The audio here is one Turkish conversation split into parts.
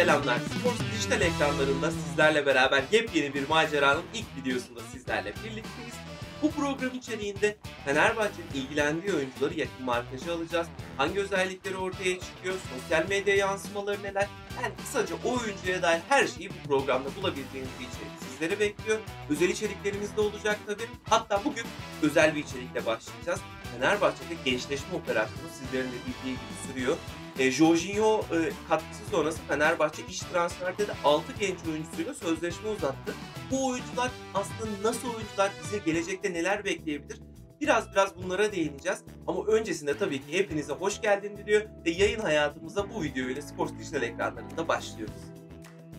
selamlar. Sports dijital ekranlarında sizlerle beraber yepyeni bir maceranın ilk videosunda sizlerle birlikteyiz. Bu program içeriğinde Fenerbahçe'nin ilgilendiği oyuncuları yakın markajı alacağız. Hangi özellikleri ortaya çıkıyor, sosyal medya yansımaları neler? Yani kısaca o oyuncuya dair her şeyi bu programda bulabileceğiniz bir içerik sizleri bekliyor. Özel içeriklerimiz de olacak tabii. Hatta bugün özel bir içerikle başlayacağız. Fenerbahçe'de gençleşme operasyonu sizlerin de bildiği gibi sürüyor. E, Jorginho e, katkısı sonrası Fenerbahçe iş transferde de 6 genç oyuncusuyla sözleşme uzattı. Bu oyuncular aslında nasıl oyuncular, bize gelecekte neler bekleyebilir? Biraz biraz bunlara değineceğiz. Ama öncesinde tabii ki hepinize hoş geldin diliyor ve yayın hayatımıza bu video ile Spor Dijital ekranlarında başlıyoruz.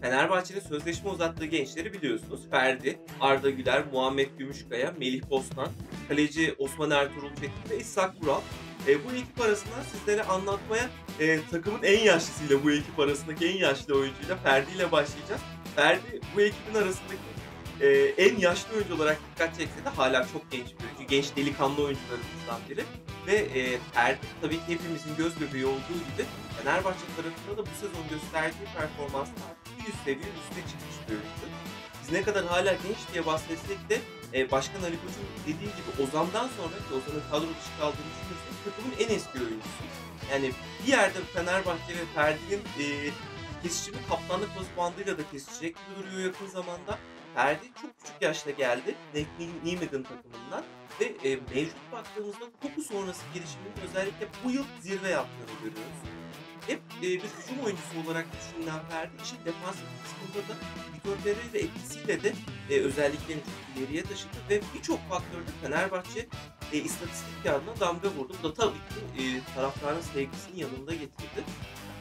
Fenerbahçe'nin sözleşme uzattığı gençleri biliyorsunuz. Ferdi, Arda Güler, Muhammed Gümüşkaya, Melih Bostan, kaleci Osman Ertuğrul Çetin ve İshak Vural. E, bu ekip arasından sizlere anlatmaya e, takımın en yaşlısıyla bu ekip arasındaki en yaşlı oyuncuyla Ferdi ile başlayacağız. Ferdi bu ekibin arasındaki e, en yaşlı oyuncu olarak dikkat çekse de hala çok genç bir oyuncu. Genç delikanlı oyuncularımızdan biri. Ve e, Ferdi tabii ki hepimizin göz bebeği olduğu gibi Fenerbahçe tarafında da bu sezon gösterdiği performansla bir üst seviye üstüne çıkmış bir oyuncu. Biz ne kadar hala genç diye bahsetsek de e, Başkan Ali Koç'un dediği gibi Ozan'dan sonra ki Ozan'ın kadro dışı kaldığını düşünürsek takımın en eski oyuncusu. Yani bir yerde Fenerbahçe ve Ferdi'nin e, kesişimi kaptanlık bandıyla da kesişecek gibi duruyor yakın zamanda. Ferdi çok küçük yaşta geldi Nijmegen takımından ve e, mevcut baktığımızda koku sonrası gelişiminin özellikle bu yıl zirve yaptığını görüyoruz. Hep e, bir hücum oyuncusu olarak düşünülen Ferdi işin defansif kısmında da Vitor Pereira etkisiyle de e, özelliklerini çok ileriye taşıdı ve birçok faktörde Fenerbahçe e, istatistik kağıdına damga vurdu. Bu da tabii ki e, taraftarın sevgisini yanında getirdi.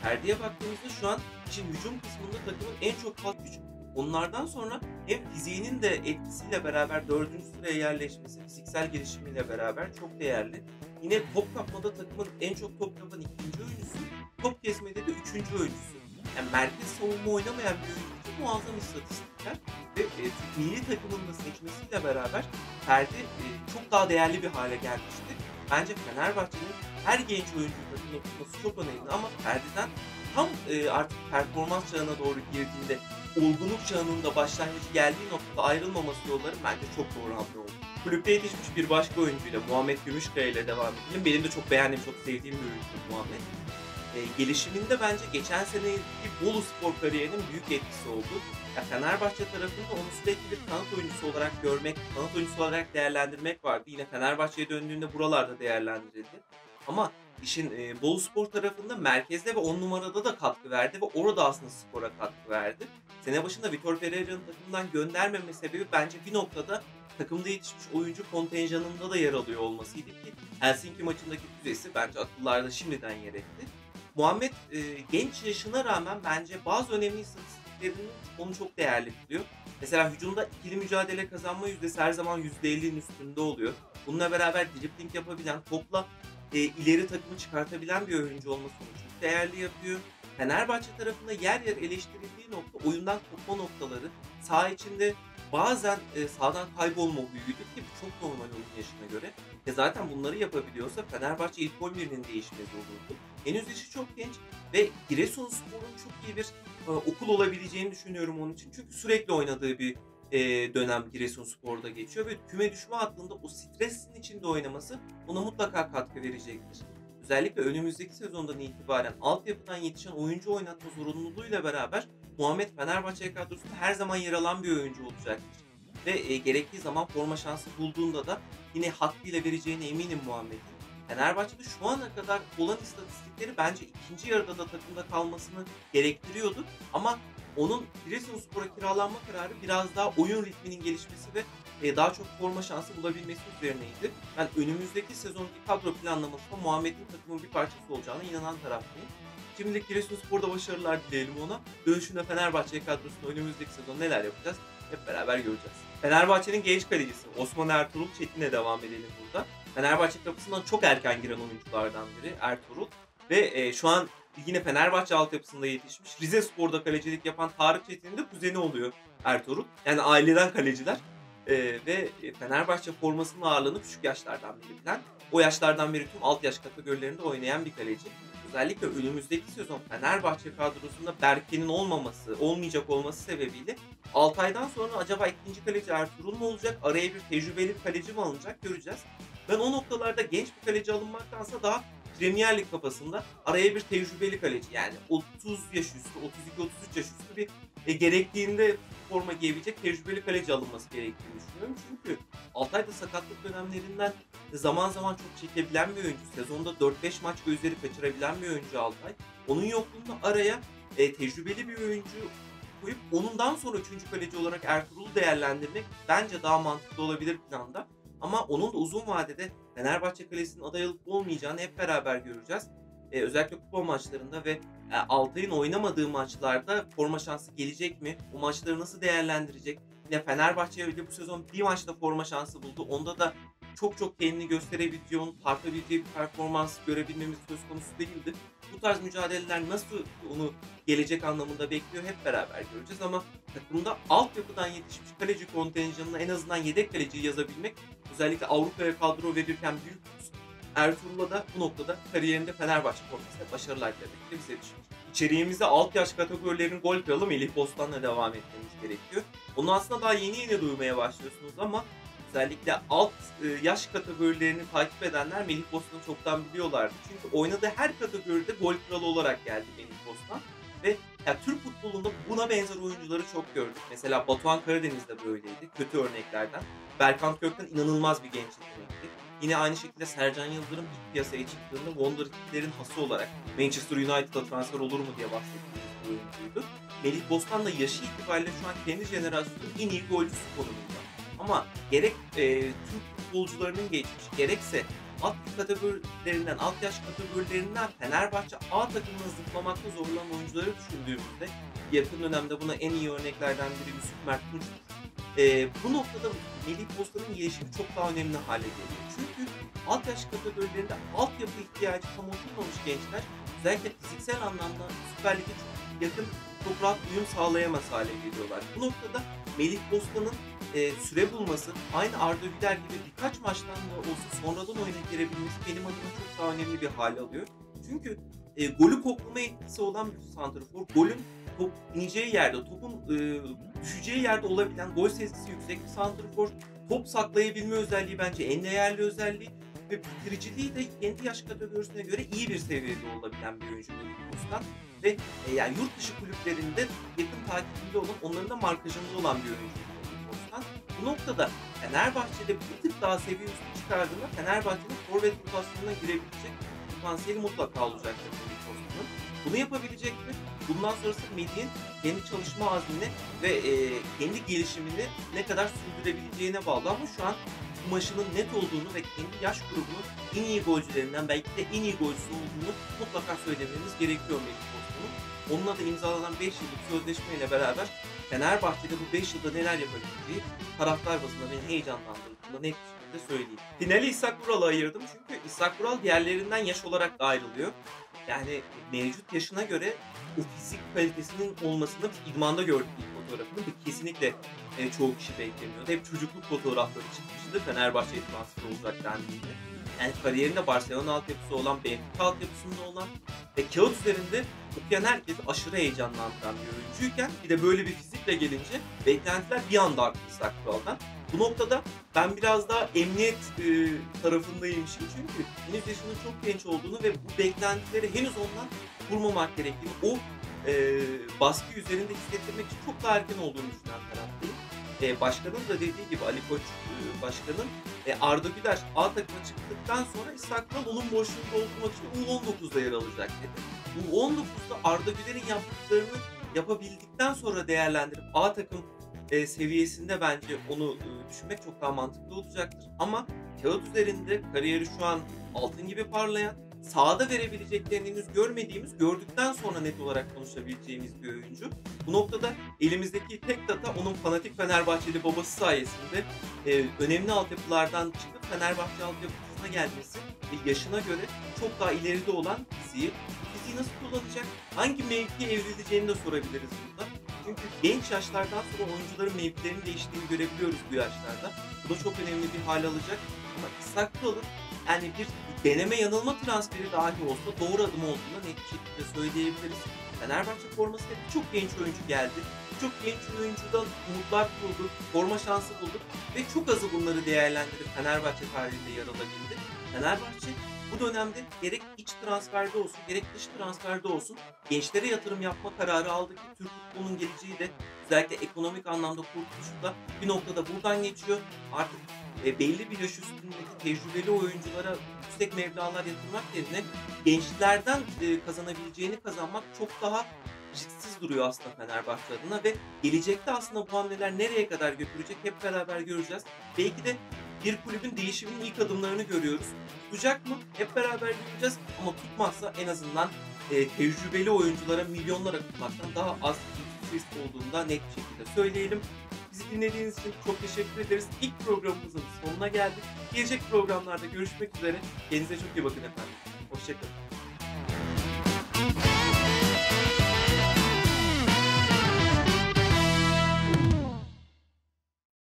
Ferdi'ye baktığımızda şu an işin hücum kısmında takımın en çok fark gücü. Onlardan sonra hem fiziğinin de etkisiyle beraber dördüncü sıraya yerleşmesi, fiziksel gelişimiyle beraber çok değerli. Yine top kapmada takımın en çok top kapan ikinci oyuncusu, top kesmede de üçüncü oyuncusu. Yani merkez savunma oynamayan bir oyuncu muazzam istatistikler ve e, milli takımın da seçmesiyle beraber Ferdi e, çok daha değerli bir hale gelmiştir. Bence Fenerbahçe'nin her genç oyuncu takımına tutması çok önemli ama Ferdi'den tam e, artık performans çağına doğru girdiğinde olgunluk çağının da başlangıcı geldiği noktada ayrılmaması yolları bence çok doğru hamle oldu. Kulüpte yetişmiş bir başka oyuncuyla Muhammed Gümüşkaya ile devam edelim. Benim de çok beğendiğim, çok sevdiğim bir oyuncu Muhammed. E, gelişiminde bence geçen seneki Bolu Spor kariyerinin büyük etkisi oldu. Ya Fenerbahçe tarafında onu sürekli bir kanat oyuncusu olarak görmek, kanat oyuncusu olarak değerlendirmek vardı. Yine Fenerbahçe'ye döndüğünde buralarda değerlendirildi. Ama işin e, Bolu Spor tarafında merkezde ve on numarada da katkı verdi ve orada aslında spora katkı verdi. Sene başında Vitor Pereira'nın takımdan göndermeme sebebi bence bir noktada takımda yetişmiş oyuncu kontenjanında da yer alıyor olmasıydı ki Helsinki maçındaki düzeysi bence akıllarda şimdiden yer etti. Muhammed e, genç yaşına rağmen bence bazı önemli istatistiklerinin onu çok değerli kılıyor. Mesela hücumda ikili mücadele kazanma yüzdesi her zaman %50'nin üstünde oluyor. Bununla beraber dribbling yapabilen, topla e, ileri takımı çıkartabilen bir oyuncu olması onu çok değerli yapıyor. Fenerbahçe tarafında yer yer eleştirildiği nokta oyundan kopma noktaları. Sağ içinde bazen e, sağdan kaybolma huyuydu ki çok normal oyun yaşına göre. E zaten bunları yapabiliyorsa Fenerbahçe ilk 11'inin değişmezi olurdu. Henüz yaşı çok genç ve Giresunspor'un çok iyi bir e, okul olabileceğini düşünüyorum onun için. Çünkü sürekli oynadığı bir e, dönem Giresunspor'da geçiyor ve küme düşme hattında o stresin içinde oynaması ona mutlaka katkı verecektir. Özellikle önümüzdeki sezondan itibaren altyapıdan yetişen oyuncu oynatma zorunluluğuyla beraber Muhammed Fenerbahçe kadrosunda her zaman yer alan bir oyuncu olacaktır. Ve e, gerektiği zaman forma şansı bulduğunda da yine hakkıyla vereceğine eminim Muhammed'in. Fenerbahçe'de şu ana kadar olan istatistikleri bence ikinci yarıda da takımda kalmasını gerektiriyordu. Ama onun Giresunspor'a kiralanma kararı biraz daha oyun ritminin gelişmesi ve e, daha çok forma şansı bulabilmesi üzerineydi. Ben önümüzdeki sezonki kadro planlamasında Muhammed'in takımın bir parçası olacağına inanan taraftayım. Şimdilik Giresunspor'da başarılar dileyelim ona. Dönüşünde Fenerbahçe kadrosunda önümüzdeki sezon neler yapacağız hep beraber göreceğiz. Fenerbahçe'nin genç kalecisi Osman Ertuğrul Çetin'le devam edelim burada. Fenerbahçe kapısından çok erken giren oyunculardan biri Ertuğrul. Ve e, şu an yine Fenerbahçe altyapısında yetişmiş. Rize Spor'da kalecilik yapan Tarık Çetin'in de kuzeni oluyor Ertuğrul. Yani aileden kaleciler. E, ve Fenerbahçe formasının ağırlığını küçük yaşlardan beri. O yaşlardan beri tüm alt yaş kategorilerinde oynayan bir kaleci. özellikle önümüzdeki sezon Fenerbahçe kadrosunda Berke'nin olmaması, olmayacak olması sebebiyle Altay'dan sonra acaba ikinci kaleci Ertuğrul mu olacak? Araya bir tecrübeli bir kaleci mi alınacak? Göreceğiz. Ben o noktalarda genç bir kaleci alınmaktansa daha Premier Lig kafasında araya bir tecrübeli kaleci yani 30 yaş üstü, 32-33 yaş üstü bir e, gerektiğinde forma giyebilecek tecrübeli kaleci alınması gerektiğini düşünüyorum. Çünkü Altay'da sakatlık dönemlerinden zaman zaman çok çekebilen bir oyuncu. Sezonda 4-5 maç gözleri kaçırabilen bir oyuncu Altay. Onun yokluğunda araya e, tecrübeli bir oyuncu koyup onundan sonra 3. kaleci olarak Ertuğrul'u değerlendirmek bence daha mantıklı olabilir planda. Ama onun da uzun vadede Fenerbahçe Kalesi'nin aday olup olmayacağını hep beraber göreceğiz. Ee, özellikle kupa maçlarında ve e, Altay'ın oynamadığı maçlarda forma şansı gelecek mi? O maçları nasıl değerlendirecek? Yine Fenerbahçe öyle bu sezon bir maçta forma şansı buldu. Onda da çok çok kendini gösterebileceği, onu tartabileceği bir performans görebilmemiz söz konusu değildi. Bu tarz mücadeleler nasıl onu gelecek anlamında bekliyor hep beraber göreceğiz ama takımda altyapıdan yetişmiş kaleci kontenjanına en azından yedek kaleciyi yazabilmek özellikle Avrupa'ya kadro verirken büyük. Ertuğrul'a da bu noktada kariyerinde Fenerbahçe formasıyla başarılar dilemekte bize düşer. İçeriğimizde alt yaş kategorilerinin gol kralı Melih Bostan'la devam etmemiz gerekiyor. Onu aslında daha yeni yeni duymaya başlıyorsunuz ama özellikle alt e, yaş kategorilerini takip edenler Melih Bostan'ı çoktan biliyorlardı. Çünkü oynadığı her kategoride gol kralı olarak geldi Melih Bostan. Ve ya, Türk futbolunda buna benzer oyuncuları çok gördük. Mesela Batuhan Karadeniz de böyleydi. Kötü örneklerden. Berkant Kökten inanılmaz bir genç yetenekti. Yine aynı şekilde Sercan Yıldırım ilk piyasaya çıktığında Wonder Kid'lerin hası olarak Manchester United'a transfer olur mu diye bahsettiğimiz bir oyuncuydu. Melih Bostan da yaşı itibariyle şu an kendi jenerasyonun en iyi golcüsü konumunda. Ama gerek e, Türk futbolcularının geçmiş gerekse alt kategorilerinden, alt yaş kategorilerinden Fenerbahçe A takımına zıplamakta zorlanan oyuncuları düşündüğümüzde yakın dönemde buna en iyi örneklerden biri Yusuf Mert Tunç. E, bu noktada Melih Bostan'ın gelişimi çok daha önemli hale geliyor. Çünkü alt yaş kategorilerinde altyapı ihtiyacı tam oturmamış gençler özellikle fiziksel anlamda Süper Lig'e çok yakın, çok rahat uyum sağlayamaz hale geliyorlar. Bu noktada Melih Bostan'ın e, süre bulması, aynı Arda Güler gibi birkaç maçtan da olsa sonradan oyuna girebilmesi benim adıma çok daha önemli bir hal alıyor. Çünkü e, golü koklama etkisi olan bir santrafor, golün top ineceği yerde, topun e, düşeceği yerde olabilen gol sezgisi yüksek bir santrafor, top saklayabilme özelliği bence en değerli özelliği ve bitiriciliği de kendi yaş kategorisine göre iyi bir seviyede olabilen bir oyuncu Bostan. Ve e, yani yurt dışı kulüplerinde yakın takibinde olan, onların da markajında olan bir oyuncu. Bu noktada Fenerbahçe'de bir tık daha seviye üstü çıkardığında Fenerbahçe'nin forvet rotasyonuna girebilecek potansiyeli mutlaka olacaktır Melih Bostan'ın. Bunu yapabilecek mi? Bundan sonrası Melih'in kendi çalışma azmine ve e, kendi gelişimini ne kadar sürdürebileceğine bağlı ama şu an kumaşının net olduğunu ve kendi yaş grubunun en iyi golcülerinden belki de en iyi golcüsü olduğunu mutlaka söylememiz gerekiyor Melih Bostan'ın. Onunla da imzalanan 5 yıllık sözleşmeyle beraber Fenerbahçe'de bu 5 yılda neler yapabileceği taraftar basında beni heyecanlandırdığını net bir şekilde söyleyeyim. Finali İshak Vural'a ayırdım çünkü İshak Vural diğerlerinden yaş olarak da ayrılıyor. Yani mevcut yaşına göre o fizik kalitesinin olmasını idmanda gördük ilk fotoğrafını ve kesinlikle e, çoğu kişi beklemiyordu. Hep çocukluk fotoğrafları çıkmıştı Fenerbahçe'ye transfer olacak dendiğinde. Yani kariyerinde Barcelona altyapısı olan, Benfica altyapısında olan ve kağıt üzerinde okuyan herkes aşırı heyecanlandıran bir oyuncuyken bir de böyle bir fizikle gelince beklentiler bir anda arttı İshak Kural'dan. Bu noktada ben biraz daha emniyet e, tarafındaymışım çünkü henüz yaşının çok genç olduğunu ve bu beklentileri henüz ondan kurmamak gerektiğini, o e, baskı üzerinde hissettirmek için çok daha erken olduğunu düşünen taraftayım. E, başkanın da dediği gibi Ali Koç e, başkanın e, Arda Güler A takıma çıktıktan sonra İshak Kural onun boşluğunu doldurmak için U19'da yer alacak dedi. Bu 19'da Arda Güler'in yaptıklarını yapabildikten sonra değerlendirip A takım e, seviyesinde bence onu e, düşünmek çok daha mantıklı olacaktır. Ama kağıt üzerinde kariyeri şu an altın gibi parlayan, sahada verebileceklerini henüz görmediğimiz, gördükten sonra net olarak konuşabileceğimiz bir oyuncu. Bu noktada elimizdeki tek data onun fanatik Fenerbahçeli babası sayesinde e, önemli altyapılardan çıkıp Fenerbahçe altyapısına gelmesi ve yaşına göre çok daha ileride olan fiziği, fiziği nasıl kullanacak, hangi mevkiye evrileceğini de sorabiliriz burada. Çünkü genç yaşlardan sonra oyuncuların mevkilerinin değiştiğini görebiliyoruz bu yaşlarda. Bu da çok önemli bir hal alacak. Ama aksaklı olur. Yani bir deneme yanılma transferi dahi olsa doğru adım olduğunu net bir şekilde söyleyebiliriz. Fenerbahçe formasıyla birçok genç oyuncu geldi. Birçok genç oyuncudan umutlar kuruldu, forma şansı bulduk ve çok azı bunları değerlendirip Fenerbahçe tarihinde yer alabildi. Fenerbahçe bu dönemde gerek iç transferde olsun gerek dış transferde olsun gençlere yatırım yapma kararı aldı ki Türk futbolunun geleceği de özellikle ekonomik anlamda kurtuluşu da bir noktada buradan geçiyor. Artık e, belli bir yaş üstündeki tecrübeli oyunculara yüksek meblalar yatırmak yerine gençlerden e, kazanabileceğini kazanmak çok daha risksiz duruyor aslında Fenerbahçe adına ve gelecekte aslında bu hamleler nereye kadar götürecek hep beraber göreceğiz. Belki de bir kulübün değişiminin ilk adımlarını görüyoruz. Tutacak mı? Hep beraber göreceğiz ama tutmazsa en azından e, tecrübeli oyunculara milyonlar akıtmaktan daha az risk olduğunu da net bir şekilde söyleyelim. Bizi dinlediğiniz için çok teşekkür ederiz. İlk programımızın sonuna geldik. Gelecek programlarda görüşmek üzere. Kendinize çok iyi bakın efendim. Hoşçakalın.